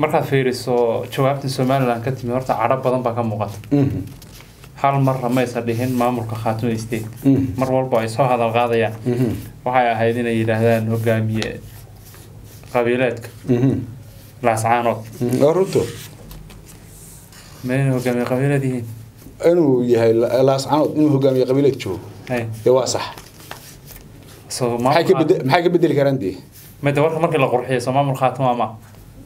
markaad fiiriso jawaabta somalilan ka timi horta cadho badan baa ka muuqata. Mhm. hal marra maysa dhihin maamulka khaatuna state Mhm. mar walba ay soo hadal qaadayaan. Mhm. waxay ahayd inay yidhaahdaan hogaamiye qabiileedka. Laascaanood runto ma inay hogaamiye qabiileed yihiin? Inuu yahay la- laascanood inuu hogaamiye qabiileed joogo. Dee waa sax. Maxay ka bedeli karaan dee? Made warka markii la qurxiyo soo maamul khaatuma ma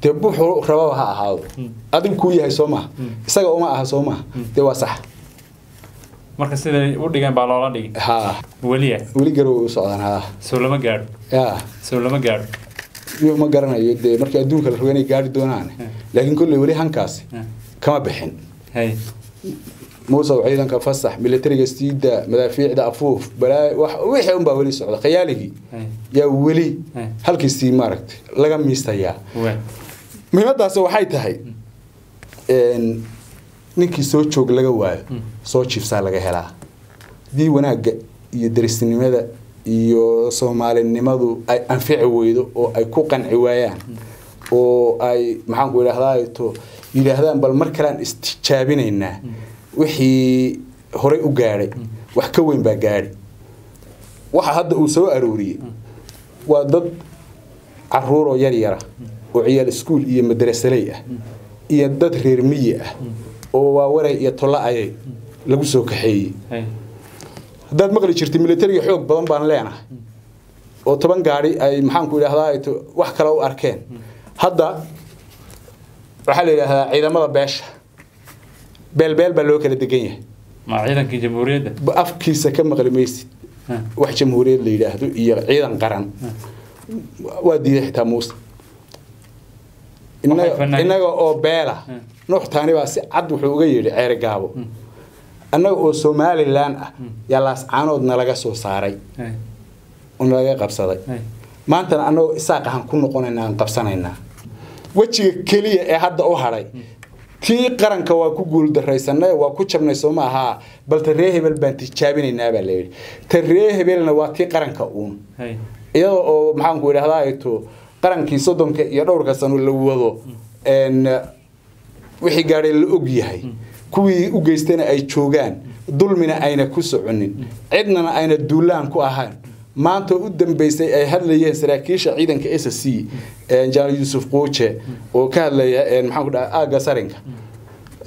dee buxuu rababa ha ahaado. Mm. adigu kuu yahay soo maha Mm. isaga uma aha soo maha dee waa sax. Marka siday u dhigeen baa loola dhigi ha. Weliya weli garow u socdaan ha. Sow lama gaadho. Ya. Sow lama gaadho. Iyo ma garanayo dee markii adduunka la rabo inay gaari doonaan laakiin kolley weli hankaasi Hmm. kama bixin. Muusow ciidanka fasax militariga siida madaafiicda afuuf balaa wax wixii unbaa weli socda khayaaligii. Hay yaa weli Hmm. halkiisii maaragtay laga miistayaa waa muhiimadaasi waxay tahay ninkii soo joog laga waayo Mm. soo jiifsaa laga helaa. Dii wanaagga iyo derisnimada iyo soomaalinimadu ay anfici weydo oo ay ku qanci waayaan oo ay maxaanku idhahdaa to yidhaahdaan bal mar kalean istijaabinaynaa wixii horey u gaadhay wax ka weyn baa gaadhi waxa hadda uu soo arooriyey waa dad caruuroo yar yara oo ciyaal iskuul iyo madrasaley ah iyo dad reer miyi ah oo waawaray iyo tolla ayay lagu soo kaxeeyey. Haddaad maqli jirtay militariga xoog badan baan leenahay oo toban gaadhi ay maxaanku to- wax kale u arkeen. Hadda waxaa la yidhaahdaa ciidamada beesha. Beelbeel baa loo kala degan yahay. Ma ciidankii jamhuuriyadda? Afkiisa ka maqli maysid. Wax jamhuuriyad la yidhaahdo iyo ciidan qaran. Waa diiday xitaa muuse Innaga oo beela. Hmm. nuux taani baa si cad wuxuu uga yidhi ceere gaabo annaga oo somalilan ah yaa laascaanood nalaga soo saaray. Hay oo nalaga qabsaday. Maantana annagoo isaaqahan ku noqonayna aan qabsanaynaa. Wejiga keliya ee hadda u hadhay tii qaranka waa ku guuldaraysanay waa ku jabnay soo ma ahaa bal ta ree hebel baan tijaabinaynaa baa la yidhi. Ta ree hebelna waa tii qaranka uun. Iyada oo maxaanku idhahdaa to qarankii soddonka iyo dhowrka sano la wado wixii gaadhay la og yahay. Kuwii u geystana ay joogaan dulmina ayna ku soconin cidnana ayna duulaan ku ahaan. Maanta u dambeysay ay hadlayeen saraakiisha ciidanka s c janaal yuusuf quuje oo ka hadlaya een, maxaan ku dhaha aagga sarinka.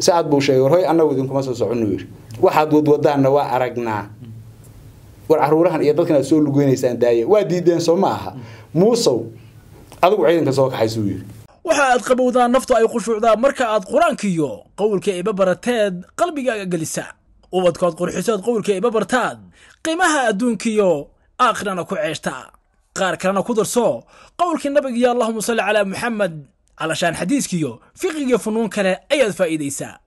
Cad buu sheegay horey annagu idinkuma soo soconno yidhi. Waxaad wadwadaanna waa aragnaa. War caruurahan iyo dadkan aad soo lugeynaysaan daaye waa diideen soo ma aha. Muusow adigu ciidanka soo kaxaysuu yidhi. Waxa aad qabowdaa naftu ay khushuucdaa marka aad qur'aankiyo qowlka iba barateed qalbigaaga gelisa. Ubadkood qurxisood qowlka iba bartaad qiimaha adduunkiyo aakhirana ku ceeshta. Qaar kalena ku darso qowlkii nabigiyo allahuma salli calaa muxamed calashaan xadiiskiyo fiqigiyo funuun kale ayaad faa'iidaysaa.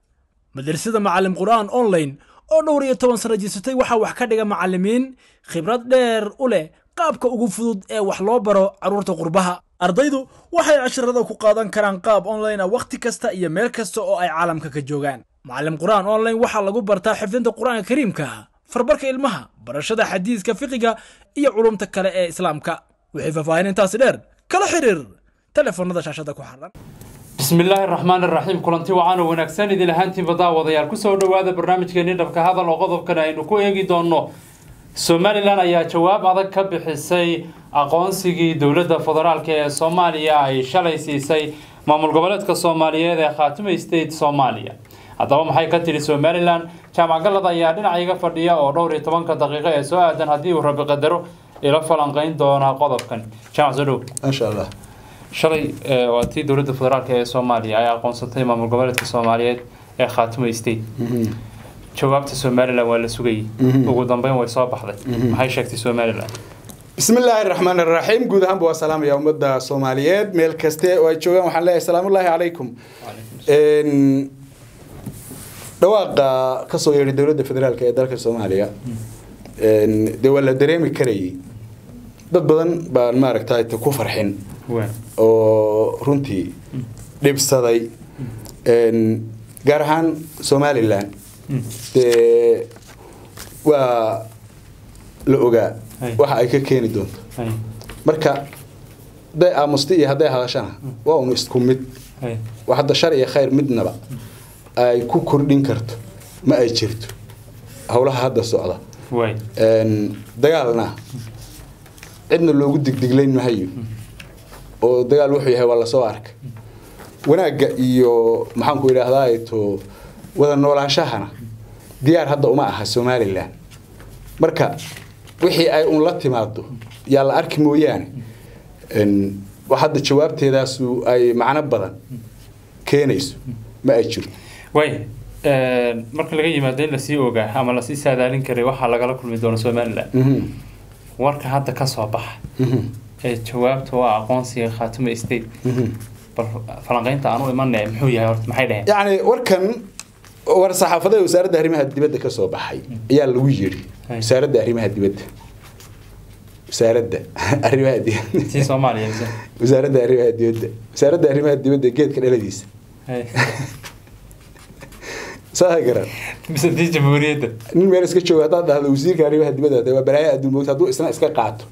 Madrasada qur'aan online oo dhowr iyo toban sano jirsatay waxaa wax ka dhiga macallimiin khibrad dheer u leh qaabka ugu fudud ee wax loo baro carruurta qurbaha ardaydu waxay casharada ku qaadan karaan qaab online ah wakhti kasta iyo meel kasta oo ay caalamka ka joogaan macallim qur'aan online waxaa lagu bartaa xifdinta qur'aanka kariimka farbarka ilmaha barashada xadiiska fiqiga iyo culumta kale ee islaamka wixii faahfaahin intaasi dheer kala xiriir telefoonada shaashada ku xaran بسم الله الرحمن الرحيم كلنتي وعانا ونكسان إذا لهانتي بدا وضيال كسو دوادا برنامج كنين دبك هذا الوقضب كنا إنو كو إيجي دونو somalilan ayaa jawaab adag ka bixisay aqoonsigii dowladda federaalk ee soomaaliya ay shalay siisay maamul goboleedka soomaaliyeed ee khaatuma state soomaaliya. Haddaba maxay ka tidhi somalilan? Jaamac galad ayaa dhinaca iga fadhiya oo dhowr iyo tobanka daqiiqo ee soo aadan haddii uu rabi qadaro ila falanqeyn doona qodobkan. Jaamac soo dhow maasha allah shalay eh, waa tii dowladda federaalk ee soomaaliya ay aqoonsatay maamul goboleedka soomaaliyeed ee khaatuma state jawaabta somalilan waa la sugayey mhm. ugu dambeyn way soo baxday. Mhm. Maxay sheegtay somalilan bismillaahi raxmaan iraxiim guud ahaanba waa salaamaya ummadda soomaaliyeed. Meel kaste oo ay joogaan waxaan leeyahay asalaamullaahi calaykum. Dhawaaqa ka soo yeedhay dowladda federaalk ee dalka soomaaliya. Hmm. Dee waa la dareemi karayay dad badan baan maaragtay ku farxin. Oo runtii hmm. dhibsaday. Hmm. Gaar ahaan somalilan dee waa la ogaa. Waxa ay ka keeni doonto. Marka hadday aamusta iyo hadday hadashana waa un isku mid. Hadda shar iyo khayr midnaba ay ku kordhin karto ma ay jirto. Howlaha hadda socda. Dagaalna cidna loogu digdiglayn mahayo oo dagaal wuxuu yahay waa la soo arkay wanaagga iyo maxaanku idhaahdaa to wada noolaanshahana diyaar hadda uma aha somalilan marka wixii ay un la timaado yaa la arki mooyaane hadda jawaabteedaasu ay macno badan keenayso ma ay jirto. Waay marka laga yimaado in la sii ogaa ama la sii saadaalin karay waxaa lagala kulmi doona somalilan Mhm, warka hadda ka soo baxa mhm, ee jawaabta waa aqoonsiga khaatume state mhm. bal falanqaynta aan u imanay muxuu yahay horta maxay dhaheen yacni warkan war saxaafadda wasaaradda arrimaha dibadda ka soo baxay ayaa lagu Hay. wasaaradda arrimaha dibadda wasaaradda arrimaha dibadda wasaaradda arrimaha dibadda. Wasaaradda arrimaha dibadda geedka dhaladiisa Hay. saa garan mise tii jamhuuriyadda nin meel iska jooga haddaad dhahdo wasiirka arrimaha dibadda dee waa balaayo adduun moogta hadduu isna iska qaato.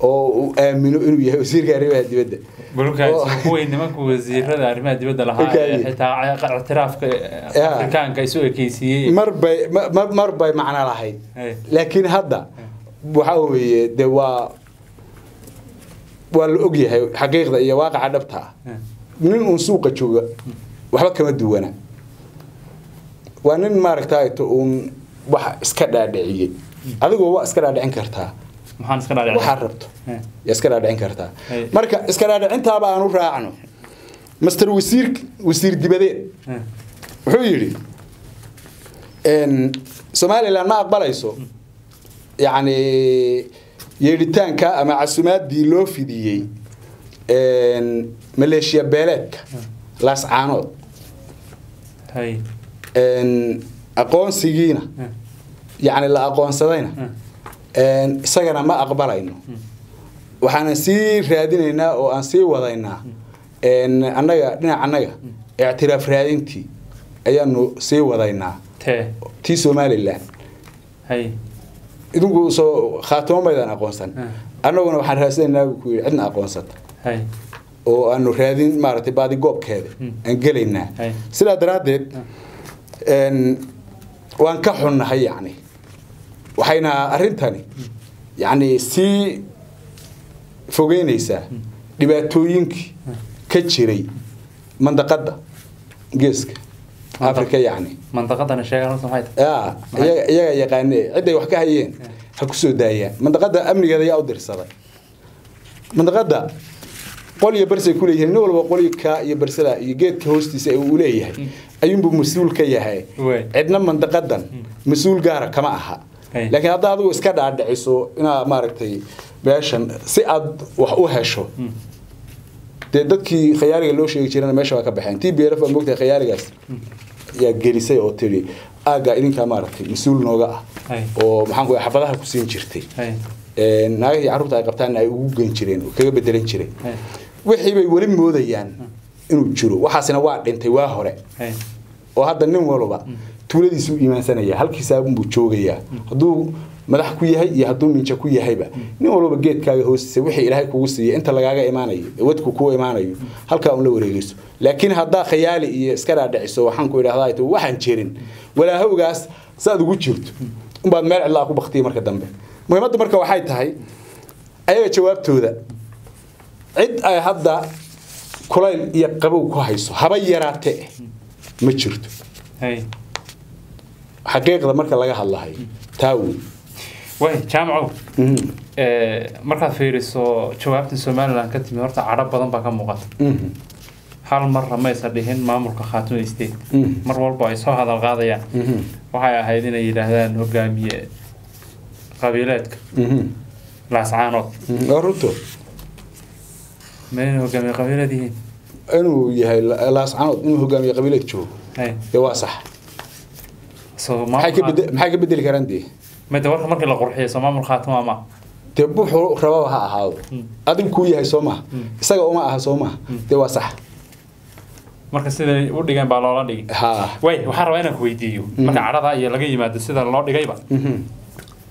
Oo uu aamino inuu yahay wasiirka arrimaha dibadda. Balkaas Oo- kuway nimanka wasiirada arrimaha dibadda lahaa ee Okey. xitaa ictiraafka Ya. afrikaanka isu ekeysiiyey mar bay mar macno lahayd. Hay. laakiin hadda waxa weeye de waa waa la ogyahay xaqiiqda iyo waaqaca dhabta ah. Nin uun suuqa jooga waxba kama duwana waa nin maaragtayto uun wax iska dhaadhiciyey. Adigoo waa iska dhaadhicin kartaa. Waxaad rabto. Yaa iska dhaadhicin kartaa. Marka iska dhaadhicintaaba aan u raacno. Master wasiir wasiir dibadeed. Hay. wuxuu yidhi somalilan ma aqbalayso. Yacni yeedhitaanka ama casumaadii loo fidiyey maleeshiya beeleedka. Laascaanood aqoonsigiina. Hay. yacni la aqoonsadayna een, isagana ma aqbalayno. Waxaanan sii raadinaynaa oo aan sii wadaynaa. Annaga dhinaca annaga ictiraaf raadintii ayaanu sii wadaynaa. Tii somalilan idinku soo khaatimo maydaan aqoonsan. Hmm. annaguna waxaan raadsanaynaa buu ku yidhi cidna aqoonsata oo aanu raadin maaragtay baadigoobkeeda Hmm. aan gelaynaa. Sidaa daraaddeed waan ka xunnahay yacni. Waxayna arrintani yacni sii fogeynaysaa dhibaatooyinkii ka jiray mandaqadda geeska afrika yacni. mandaqadana sheegaan horta maxay tahay? Yaa iyaga iyaga yaqaane ciday wax ka hayeen ha ku soo daayaan. Mandaqada amnigeeda yaa u dirsaday. Mandaqada qol iyo barsay ku leeyihiin nin walba qolka iyo barsada iyo geedka hoostiisa uu leeyahay. Ayuunbuu mas'uul ka yahay. Cidna mandaqadan mas'uul gaara kama aha. Laakiin hadda adigu iska dhaadhiciso inaad maaragtay beeshan si aad wax u hesho. Dee dadkii khayaaliga loo sheegi jirana meesha waa ka baxeen. T b lf waa mogtahay khayaaligaas yaa gelisay oo tiri aagga idinkaa maaragtay mas'uul nooga ah. Oo maxaan ku xafadaha ku siin jirtay. Naagihii carruurta ay qabtaanna ay ugu gen jireen oo kaga bedelan jireen wixii bay weli moodayaan inuu jiro waxaasina waa dhintay waa hore oo hadda nin walba tuuladiisuu iimaansanaya halkiisaabunbuu joogayaa hadduu madax ku yahay iyo hadduu minja ku yahayba nin walba geedkaaga hoostiisa wixii ilaahay kugu siiya inta lagaaga imaanayo wadku kuu imaanayo halkaa un la wareegeyso laakiin haddaa khayaali iyo iska dhaadhiciso waxaan ku idhahdaa waxaan jirin walaahowgaas saad ugu jirto unbaad meel cidlaa ku baktiya marka dambe muhiimadda marka waxay tahay ayaga jawaabtooda cid ay hadda kulayl iyo qabow ku hayso haba yaraatee ma jirto. Xaqiiqda marka laga hadlahay taa wey way jaamacow Mhm. ee, markaad fiiriso jawaabta somalilan ka timi horta cadho badan baa ka muuqata. Mhm. hal marna maysa dhihin maamulka khaatume state Mhm. mar walba ay soo hadal qaadayaan. Mhm. waxay ahayd inay yidhaahdaan hogaamiye qabiileedka. Laascaanood runto mayna hogaamiye yihiin inuu yahay la- laascanood inuu hogaamiye qabiileed joogo. Dee waa sax. Maxay ka bedeli karaan dee? Made warka markii la qurxiyo soo maamul khaatuma ma dee buuxuu rababa ha ahaado. Mm. adigu kuu yahay soo maha Mm. isaga uma aha soo maha dee waa sax. Marka siday u dhigeen baa loola dhigi way waxaan rabaa inaan ku weydiiyo marka cadhada iyo laga yimaado sida loo dhigayba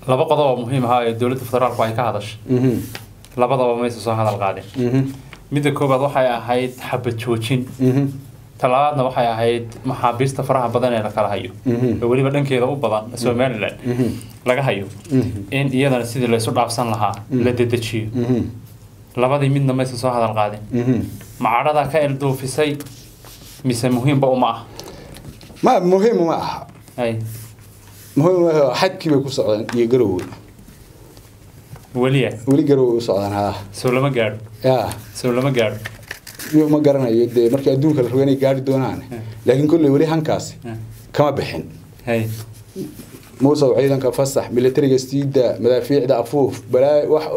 laba qodob oo muhiim ahaa ee dowladda federaalku ay ka hadashay. Labadaba maysa soo hadal qaadeen Mhm. Midda koobaad waxay ahayd xabad joojin. Mhm. talabaadna waxay ahayd maxaabiista faraha badan ee la kala hayo. Oo weliba dhankeeda u badan somalilan Mhm. laga hayo. In iyadana sidii laysu dhaafsan lahaa la dedejiyo. Labadii midna maysa soo hadal qaadin. Macadhadaa ka elduufisay mise muhiimba uma ah ma muhiim ma aha. Muhiim xadkii bay ku socdaan iyo garowe weliya weli garowe u socdaan haa sow lama gaadho yaa sow lama gaadho ma garanayo dee markii adduunka la rabo inay gaari doonaan laakiin kolley weli hankaasi kama bixin hay muusow ciidanka fasax militariga siida madaafiicda afuuf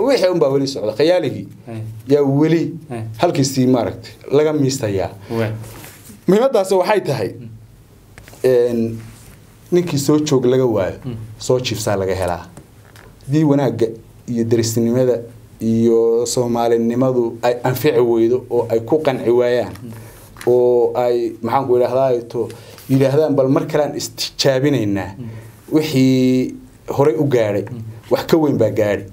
wixii unbaa weli socda khayaaligii hay yaa weli halkiisii maaragtay laga miistayaa we muhiimadaasi waxay tahay ninkii soo joog laga waayo soo jiifsaa laga helaa dii wanaagga iyo derisnimada iyo soomaalinimadu ay anfici weydo oo ay ku qanci waayaan oo ay maxaanku idhahdaa to yidhaahdaan bal mar kalean istijaabinaynaa. Wixii horey u gaadhay wax ka weyn baa gaadhi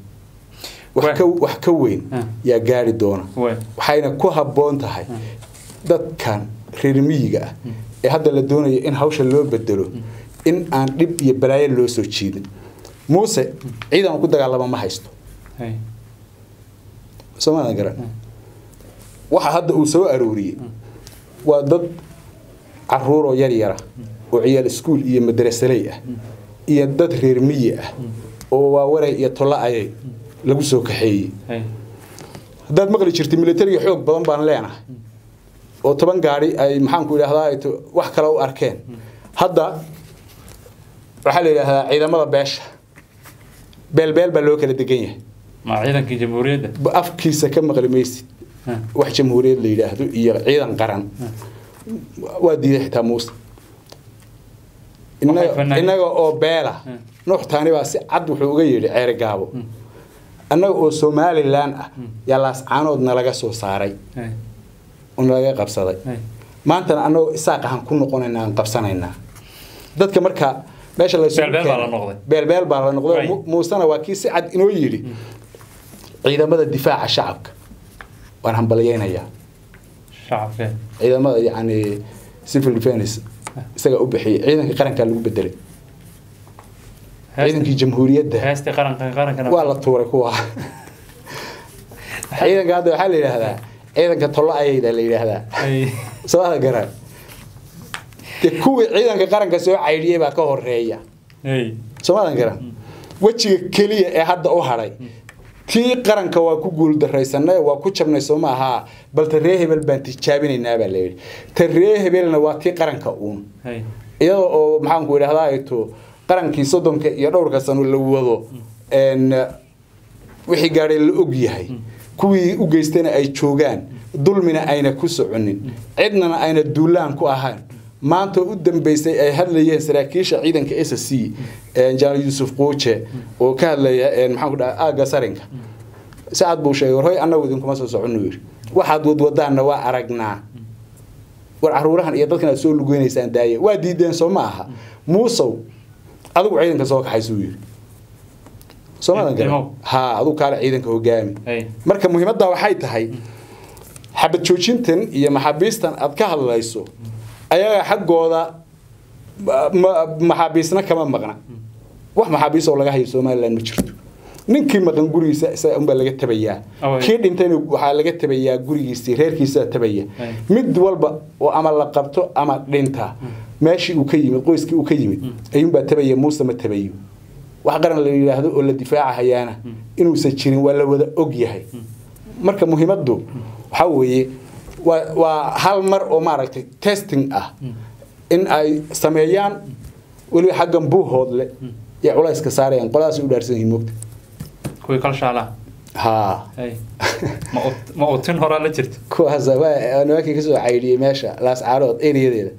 wax ka weyn Ah. yaa gaadhi doona. Waxayna ku habboon tahay dadkan reer miyiga ah. Ee hadda la doonayo in hawsha loo bedelo in aan dhib iyo balaayo loo soo jiidin muuse ciidan ku dagaalama ma haysto hay soomaadan garan waxa hadda uu soo arooriyey waa dad caruuroo yar yara oo ciyaal iskuul iyo madrasaley ah iyo dad reer miyi ah oo waawaray iyo tolla ayay lagu soo kaxeeyey haddaad maqli jirtay militariga xoog badan baan leenahay oo toban gaari ay maxaanku to- wax kale u arkeen hadda waxaa la yidhaahdaa ciidamada beesha beelbeel baa loo kala degan yahay. Afkiisa ka maqli maysid. Wax jamhuuriyad la yidhaahdo iyo ciidan qaran. Waa diiday xitaa muuse innaga oo beela. Hmm. nuux taani baa si cad wuxuu uga yidhi ceere gaabo. Annaga oo somalilan ah yaa laascaanood nalaga soo saaray. Oo nalaga qabsaday. Maantana annagoo isaaqahan ku noqonaynaa aan qabsanaynaa. Dadka marka meesha la isugu Beelbeel baa la noqday. muusena waa kii si cad inoo yidhi ciidamada difaaca shacabka. Waan hambalyaynayaa. Shacabkee ciidamada yacni civil defense isaga u bixiyay ciidanka qarankaa lagu bedelay ciidankii jamhuuriyadda. Waa la tuuray kuwa. Ciidanka hadda waxaa la yidhaahdaa ciidanka tollo ayayda la yidhaahdaa. Hay sabada garan dee kuwii ciidanka qaranka soo caydhiyey baa ka horeeya hay soomadan garan wejiga keliya ee hadda u hadhay tii qaranka waa ku guuldaraysanay waa ku jabnay soo maaha bal ta ree hebel baan tijaabinaynaa baa layidhi ta ree hebelna waa tii qaranka uun hay iyada oo maxaanku idhahdaa to qarankii soddonka iyo dhowrka sano la wado een, wixii gaadhay la og yahay kuwii u geystana ay joogaan dulmina ayna ku soconin cidnana ayna duulaan ku ahayn maanta u dambeysay ay hadlayeen saraakiisha ciidanka s c janaal yuusuf quuje oo ka hadlaya een, maxaan ku dhaha aagga sarinka si cad buu sheegay war hoy annagu idinkuma soo soconno yidhi waxaad wadwadaanna waa aragnaa war caruurahan iyo dadkan aad soo lugeynaysaan daaye waa diideen soo ma aha muusow adigu ciidanka soo kaxaysuu yidhi soomaadan Imow. garan haa adigu kaale ciidanka hogaami hay marka muhiimadda waxay tahay xabad joojintan iyo maxaabiistan aad ka hadlayso ayaga xaggooda ma- ma- maxaabiisna kama maqna. Wax maxaabiis oo laga hayo somalilan ma jirto. Ninkii maqan gurigiisa isaga unbaa laga tabayaa. Kii dhintayna waxaa laga tabayaa gurigiisii reerkiisaa tabaya Ay. mid walba oo ama la qabto ama dhinta meeshii uu ka yimid qoyskii uu ka yimid ayuunbaa tabaya muuse ma tabayo. Wax qaran la yidhaahdo oo la difaaca hayaana inuusan jirin waa la wada og yahay. Marka muhiimaddu waxaa weeye waa waa hal mar oo maaragtay testing ah. In ay sameeyaan weliba xaggan buuhoodle iyo culayska saarayaan qoladaas u dhaarsan yihiin moogta kuwii kalshaala. Haa. Hay ma ut- ma utin horaa la jirta kuwaas waa nimankii ka soo caydhiyey meesha laascaarood eriyadeeda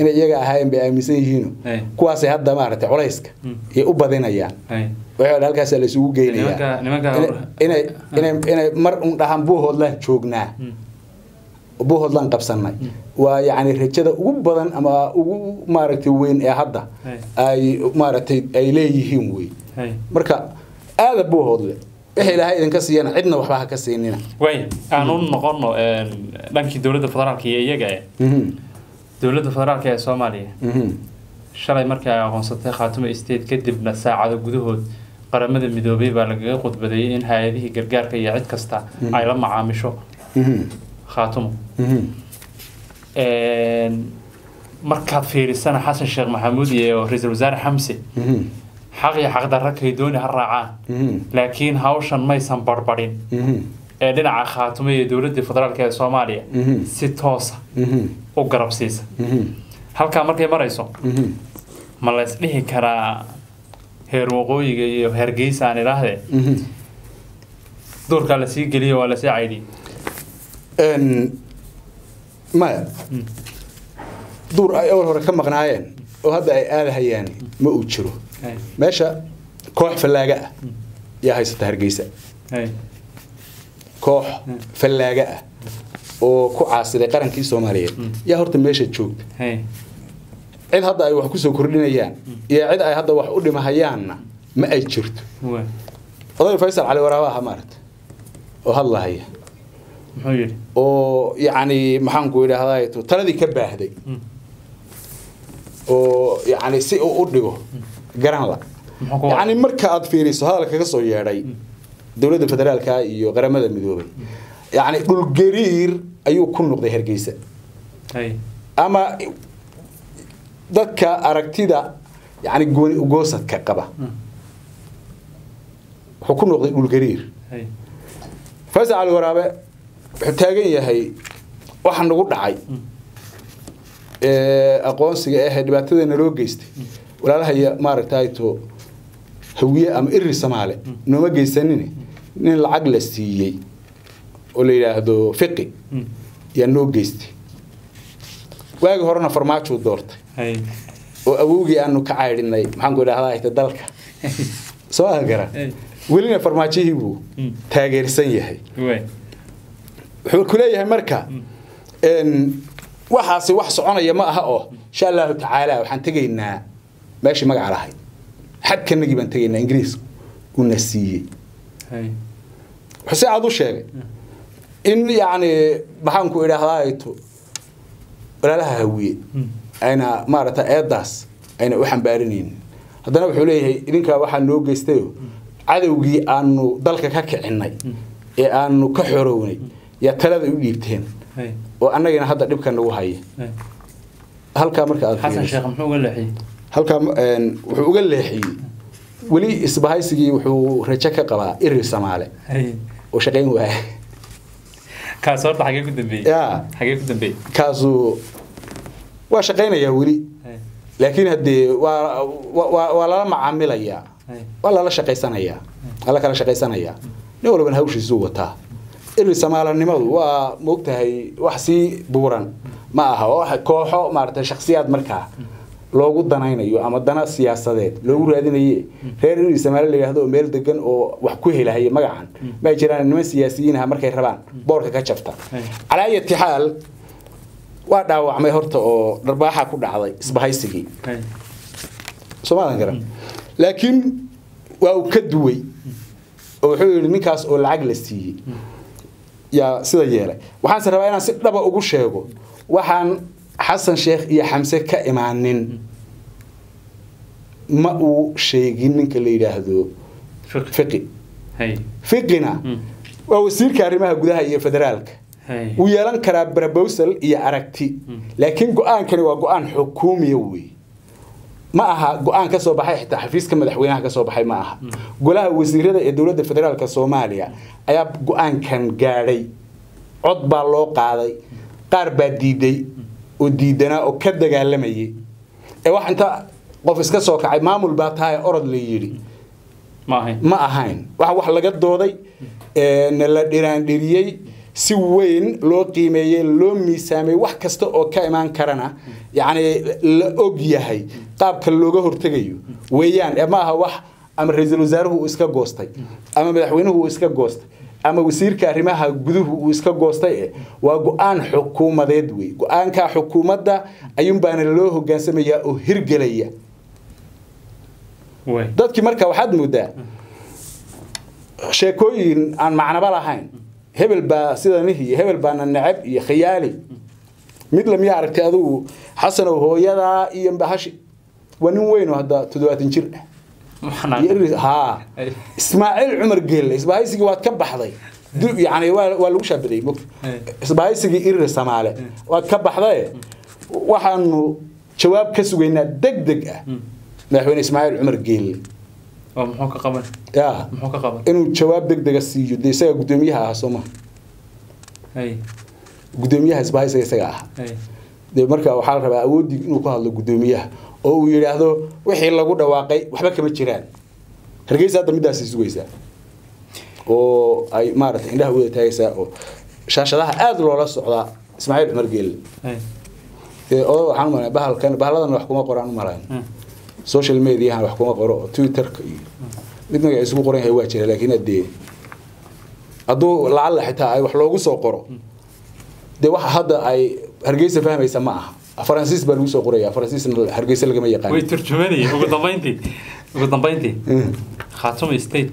inay iyaga ahaayeen bay aaminsan yihiino kuwaasay hadda maaragtay culayska u badinayaan waxaa la isugu geynayaa. Inay mar un dhahan buuhoodlaan joognaa buuhoodlaan qabsanay waa yacni rajada ugu badan ama ugu maaragtay weyn ee hadda ay maaragtay ay leeyihiin wey. Marka aada buuhoodle wixii ilaahay idinka siiyana cidna waxba ha ka siinina. Waaya aan u noqono een, dhankii dowladda federaalka iyo iyaga Mhm, dowladda federaalka ee soomaaliya. Shalay markii ay aqoonsatay khaatumo state kadibna saacado gudahood qaramada midoobay baa lagaga khudbadeeyey in hay'adihii gargaarka iyo cid kasta ay la macaamisho khaatumo mhm. Markaad fiirisana xasan sheekh maxamuud iyo ra'iisul wasaare xamse. Mhm, xaq iyo xaqdarra kay dooni ha raacaan. Mhm, laakiin hawshan maysan barbarin. Ee dhinaca khaatumo iyo dowladda federaalka ee soomaaliya si toosa mhm, u garabsiisa halkaa markay marayso ma la isdhihi karaa heer waqooyiga iyo hargeysa aan idhaahdee? Duurkaa la sii geliyo waa la sii caydhiyey Een, maya duur ay awal hore ka maqnaayeen oo hadda ay aadahayaan ma uu jiro meesha koox fallaaga ah yaa haysata hargeysa koox fallaaga ah oo ku caasiday qarankii soomaaliyeed yaa horta meesha joogta cid hadda ay wax ku soo kordhinayaan iyo cid ay hadda wax u dhimahayaanna ma ay jirto oday faysal cali waraaba aha maaragta oo hadlahaya oo yacni maxaanku idhaahdaa taladii ka baahday. Mm. oo yacni si uu u dhigo garan la Muxuu ku yacni marka aad fiiriso hadalka ka soo yeedhay dowladda federaalka iyo qaramada midoobay. Yacni dhulgariir ayuu ku noqday hargeysa. Ama dadka aragtida yacni gooni ugoosadka qaba. Wuxuu ku noqday dhulgariir faysal cali waraabe wuxuu taagan yahay waxa nagu dhacay aqoonsiga ah ee dhibaatadeena loo geystay. Walaalahaya maaragtay to hawiye ama iri samaale nooma geysanine. Nin lacag la siiyey oo la yidhaahdo fiqi yaa noo geystay. Waagi horena farmaajuu doortay. Oo awowgii aanu ka caydhinay maxaanku idhahdaa dalka? Soo Hey. welina farmaajihii buu Mm. taageersan yahay. Wuxuu ku leeyahay marka waxaasi wax soconaya ma aha oo insha allahu tacaala waxaan tegaynaa meeshii magaca lahayd. Xadkanagii baan tegaynaa ingiriisku una siiyey. Wuxuu si cad u sheegay in yacni maxaanku idhaahdaa ayto walaalaha hawiye Mm. ayna maaragta eedaas ayna u xambaarinaynin haddana wuxuu leeyahay idinkaa waxaa noo geystayo cadowgii aanu dalka ka kicinay ee aanu ka xorownay yaa talada u dhiibteen oo annagina hadda dhibka nagu haya hay. halkaa marka halkaa wuxuu uga leexiyey. Weli isbahaysigii wuxuu rajo ka qabaa iri samaale. Oo shaqayn waaya kaasu waa shaqaynayaa weli. Laakiin haddee waa lala macaamilayaa. Waa lala shaqaysanayaa. Waa la kala shaqaysanayaa. Nin walbana hawshiisuu wataa iri samaalanimadu waa moogtahay wax sii buuran. Ma aha wax kooxo maaragtay shakhsiyaad markaa loogu danaynayo ama dana siyaasadeed loogu raadinaye. Reer iri samaale la yidhaahdo oo meel degan oo wax ku helahaya magacan. Ma jiraan niman siyaasiyiin ah markay rabaan boorka ka jabta. Calaa ayati xaal waa dhaawacmay horta oo dharbaaxa ku dhacday isbahaysigii. Hay, soomaadan laakiin waa uu ka duway. Oo wuxuu yidhi ninkaas oo lacag la siiyey yaa sida yeelay. Waxaanse rabaa inaan si dhaba ugu sheego. Waxaan xasan sheekh iyo xamse ka imaanin. Ma uu sheegin ninka la yidhaahdo fiqi, fiqina Mm. waa wasiirka arrimaha gudaha iyo federaalka. Wuu yeelan karaa proposal iyo aragti. Laakiin go'aankani waa go'aan xukuumiya wey ma aha go'aan ka soo baxay xitaa xafiiska madaxweynaha ka soo baxay ma aha. Golaha wasiirada ee dowladda federaalka soomaaliya ayaa go'aankan gaadhay. Cod baa loo qaaday qaar baa diiday oo diidanaa oo ka dagaalamayay ee wax inta qof iska soo kacay maamul baa tahay orod la yidhi. Ma ahayn. Waxa wax laga dooday la dhiraandhiriyey si weyn loo qiimeeyey loo miisaamay wax kasta oo ka imaan karana yacni la og yahay qaabka looga hortegayo. Weeyaan ee ma aha wax ama ra'iisul wasaaruhu uu iska goostay ama madaxweynuhu uu iska goostay ama wasiirka arrimaha guduhu uu iska goostay eh waa go'aan xukuumadeed wey go'aanka xukuumadda ayuunbaana loo hogaansamayaa oo hirgelaya. Dadkii marka waxaad moodaa sheekooyin aan macnaba lahayn hebel baa sidanihi iyo hebel baana necab iyo khiyaali. Mid lamiya aragtay adigu xasanow hooyadaa iyo bahashi waa nin weyn oo hadda toddobaatan jir. Ah ismaaciil cumar geelle isbahaysigii waad ka baxday. Yacni waa lagu shaabadayey Ay. isbahaysigii irir samaale waad ka baxdaye waxaanu jawaab ka sugaynaa deg deg ah madaxweyne ismaaciil cumar geelle inuu jawaab deg dega siiyo dee isaga guddoomiyaha ah soo maha Ay, guddoomiyaha isbahaysiga isaga ah dee marka waxaa la rabaa awooddii inuu ku hadlo guddoomiyaha oo uu yidhaahdo wixii lagu dhawaaqay waxba kama jiraan. Hargeysa hadda midaasay sugaysaa oo ay maaragtay indhaha wada taagaysaa oo shaashadaha aada loola socdaa ismaaciil cumar geelle waxaan umalaya bahalkan bahaladan wax kuma qoraan umalayn mm, social mediahan wax kuma qoro oo twitterka iyo. Mid magaciisa ku qoran yahay waa jira laakiin hadee hadduu lacalla xitaa ay wax loogu soo qoro dee waxa hadda ay hargeysa fahmaysa ma aha. Faransiis baa lagu soo qoraya faransiisna hargeysa lagama way yaqaan turjumanayeen ugu dambeyntii ugu dambeyntii khaatumo state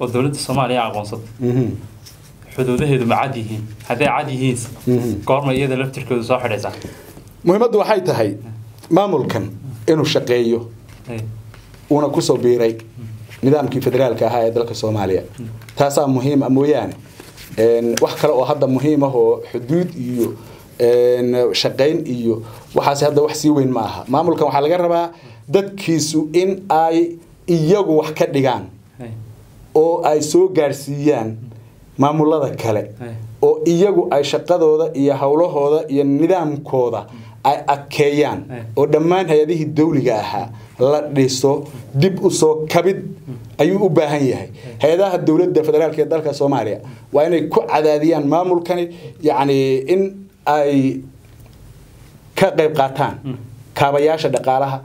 oo dowladda soomaaliya aqoonsatay xuduudaheedu ma cad yihiin hadday cad yihiin goorma iyada laftirkoodu soo xidhaysaa muhiimaddu waxay tahay maamulkan inuu shaqeeyo uuna ku soo biiray nidaamkii federaalka ahaa ee dalka soomaaliya. Taasaa muhiima mooyaane. Een, wax kale oo hadda muhiim ah oo xuduud iyo shaqayn iyo waxaas hadda wax sii weyn ma aha. Maamulkan waxaa laga rabaa dadkiisu in ay iyagu wax ka dhigaan oo ay soo gaarsiiyaan maamulada kale oo iyagu ay shaqadooda iyo howlahooda iyo nidaamkooda ay adkeeyaan oo dhammaan hay'adihii dawliga ahaa la dhiso dib u soo kabid ayuu u baahan yahay. Hay'adaha dowladda federaalk ee dalka soomaaliya waa inay ku cadaadiyaan maamulkani yacni in ay ka qayb qaataan kaabayaasha dhaqaalaha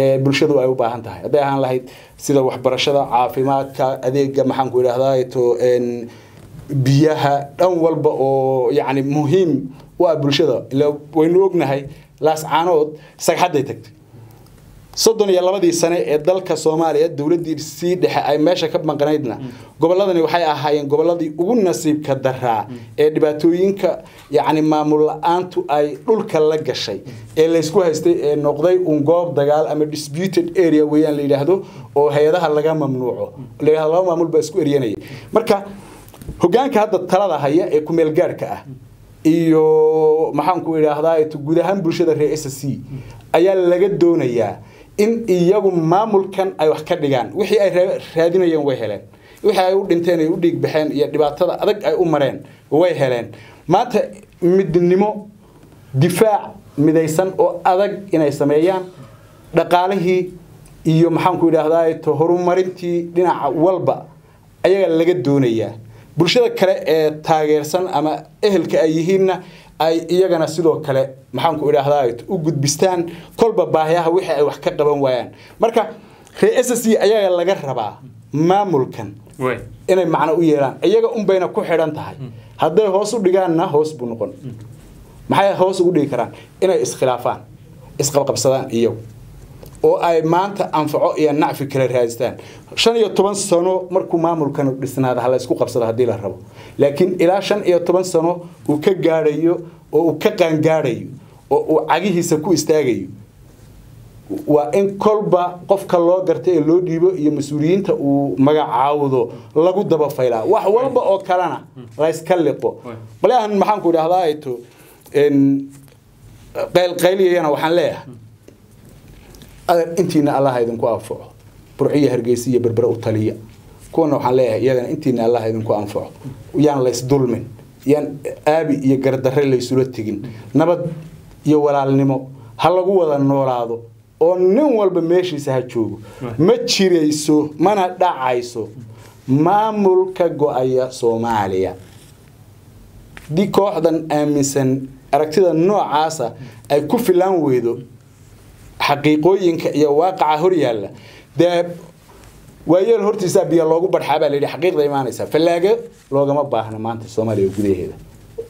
ee bulshadu ay u baahan tahay. Hadday ahaan lahayd sida waxbarashada caafimaadka adeega maxaan ku biyaha dhan walba oo yacni muhiim u ah bulshada. Ila waynu ognahay laascaanood sagxadday tagtay soddon iyo labadii sane ee dalka soomaaliya dowladdii sii dhexe ay meesha ka maqnaydna gobolladani waxay ahaayeen gobolladii ugu nasiibka daraa ee dhibaatooyinka yacni maamul la'aantu ay dhulka la gashay ee laysku haystay ee noqday un goob dagaal ama disputed area weeyaan la yidhaahdo oo hay'adaha laga mamnuuco. La yidhahdo laba maamul baa isku eryanaya marka hogaanka hadda talada haya ee kumeel gaarhka ah iyo maxaan ku idhaahdaa guud bulshada reer s c ayaa laga doonayaa in iyagu maamulkan ay wax ka dhigaan. Wixii ay raa- raadinayeen way heleen. Wixii ay u dhinteen ay u dhiig baxeen iyo dhibaatada adag ay u mareen way heleen. Maanta midnimo difaac midaysan oo adag inay sameeyaan dhaqaalihii iyo maxaan ku idhaahdaa horumarintii dhinaca walba ayaga laga doonayaa. Bulshada kale ee taageersan ama ehelka ay yihiinna ay iyagana sidoo kale maxaan ku idhaahdaa u gudbistaan kolba baahiyaha wixii ay wax ka qaban waayaan. Marka reer s c ayaga laga rabaa maamulkan inay macno u yeelaan. Iyaga unbayna ku xidhan tahay. Hadday hoos u dhigaanna hoos buu noqon. Maxay hoos ugu dhigi karaan? Inay iskhilaafaan isqabqabsadaan iyagu oo ay maanta anfaco iyo nacfi kala raadistaan. Shan iyo toban sano markuu maamulkan dhisnaada ha la isku qabsado haddii la rabo. Laakiin ilaa shan iyo toban sano uu ka gaadhayo oo uu ka qaangaadhayo oo uu cagihiisa ku istaagayo waa in kolba qofka loo garta ee loo dhiibo iyo mas'uuliyiinta uu magacaawdo lagu daba faylaa. Wax walba oo kalena la iska liqo. Balaahan maxaan ku idhahdaa to qaylqayliyayana waxaan leeyahay adeer intiina allaha idinku anfaco burciya hargeysa iyo berbere u taliya. Kuwana waxaan leeyahay iyagana intiina allaha idinku anfaco yaan laysdulmin yaan aabi iyo gardarre laysula tegin. Nabad iyo walaalnimo ha lagu wada noolaado oo nin walba meeshiisa ha joogo. Ma jirayso mana dhacayso. Maamul ka go'aya soomaaliya. Haddii kooxdan aaminsan aragtida noocaasa ay ku filaan weydo xaqiiqooyinka iyo waaqaca hor yaalla dee waayeel hortiisaa biyo loogu barxaa baa layidhi xaqiiqda imaanaysa fallaago loogama baahna maanta soomaaliya gudaheeda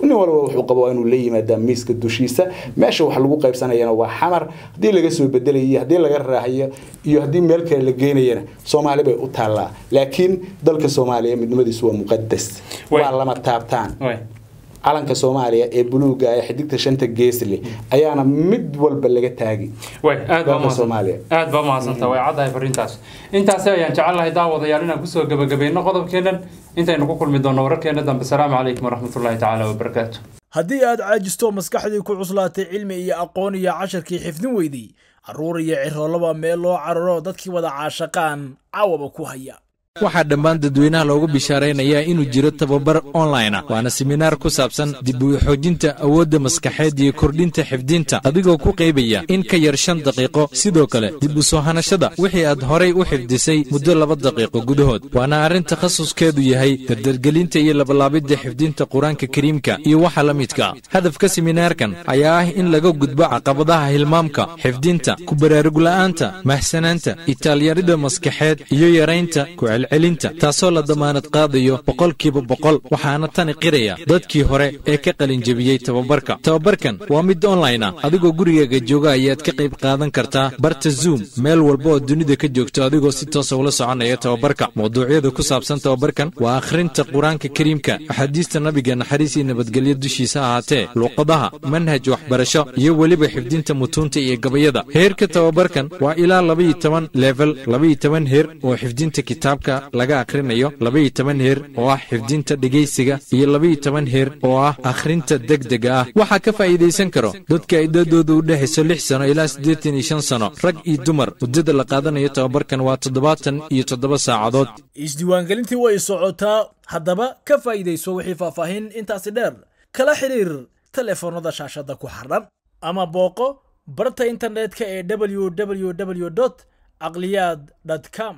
nin walba wuxuu qabo waa inuu la yimaadaa miiska dushiisa meesha wax lagu qaybsanayana waa xamar haddii laga soo bedelayo haddii laga raahayo iyo haddii meel kale la geynayana soomaali bay u taallaa laakiin dalka soomaaliya midnimadiisu waa muqadas Way. waa lama taabtaan way calanka soomaaliya ee buluuga ee xidigta shanta gees leh ayaana mid walba laga taagi. Aad baa Dalka mahadsan Soomaaliya. aad baa mahadsantaa way caddahay fariintaas. Intaasi ayaan jecelahay daawadayaal inaan ku soo gebagabayno qodobkeennan. Intaynu ku kulmi doonno wararkeena dambe salaamu calaykum waraxmatullaahi tacaala wabarakaatu haddii aad caajisto maskaxdii ku cuslaatay cilmi iyo aqoon iyo casharkii xifdin weydii carruur iyo ciroolaba meel loo cararo dadkii wada caashaqaan caawaba ku haya waxaa dhammaan dadweynaha loogu bishaaraynayaa inuu jiro tababar online ah waana seminaar ku saabsan dib u xoojinta awoodda maskaxeed iyo kordhinta xifdinta adigoo ku qaybaya in ka yar shan daqiiqo. Sidoo kale dib u soo hanashada wixii aad horay u xifdisay muddo laba daqiiqo gudahood. Waana arrin takhasuskeedu yahay dardargelinta iyo labalaabidda xifdinta qur'aanka kariimka iyo waxa la midka ah. Hadafka seminaarkan ayaa ah in laga gudbo caqabadaha hilmaamka xifdinta ku baraarugla'aanta mahsanaanta itaalyarida maskaxeed iyo yaraynta ku celcelinta taasoo la damaanad qaadayo boqolkiiba boqol waxaana tani qiraya dadkii hore ee ka qalinjebiyey tababarka. Tababarkan waa mid online ah adigoo gurigaaga jooga ayaad ka qayb qaadan kartaa barta zoom. Meel walba oo dunida ka joogto adigoo si toosa ula soconaya tababarka. Mawduucyada ku saabsan tababarkan waa akhrinta qur'aanka kariimka axaadiista nabiga naxariis iyo nabadgelyo dushiisa ahaatee luuqadaha manhaj waxbarasho iyo weliba xifdinta mutuunta iyo gabayada. Heerka tababarkan waa ilaa labaiyo toban level labaiyo toban heer oo xifdinta kitaabka laga akhrinayo labaiyo toban heer oo ah xifdinta dhegaysiga iyo labaiyo toban heer oo ah akhrinta degdega ah. Waxaa ka faa'iidaysan karo dadka ay dadooda u dhexayso lix sano ilaa siddeetan iyo shan sano. Rag iyo dumar muddada la qaadanayo tababarkan waa toddobaatan iyo toddoba saacadood. Isdiiwaangelintii way socotaa haddaba ka faa'iidayso wixii faahfaahin intaasi dheer. Kala xiriir telefoonnada shaashadda ku xardhan ama booqo barta internetka ee www caqliyaad com